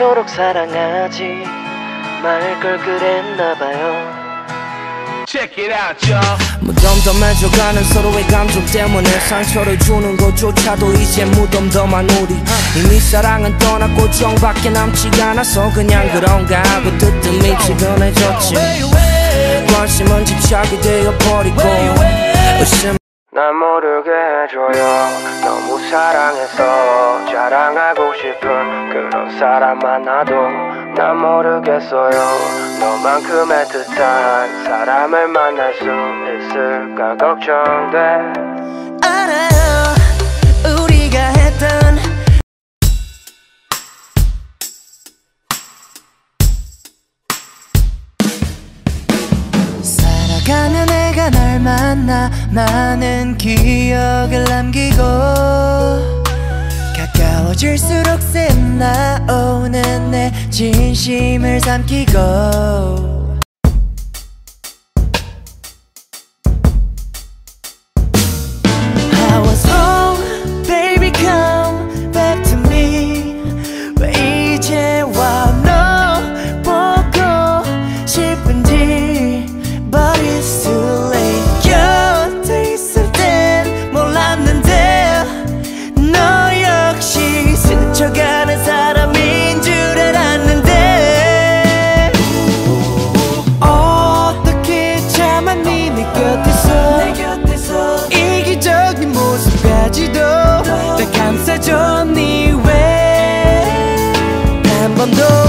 그토록 사랑하지 말 걸 그랬나봐요. Check it out, y'all. 무덤덤해져가는 서로의 감정 때문에 상처를 주는 것조차도 이제 무덤덤한 우리. 이미 사랑은 떠났고 정밖에 남지가 않아서 그냥 그런가 하고 뜨뜻미 지근해졌지 관심은 집착이 되어버리고 의심 난 모르게 해줘요. 너무 사랑해서 자랑하고 싶은 그런 사람 만나도 난 모르겠어요. 너만큼 애틋한 사람을 만날 수 있을까 걱정돼. 알아요. 우리가 했던 살아가는 널 만나 많은 기억을 남기고 가까워질수록 샘나오는 내 진심을 삼키고 abandonó.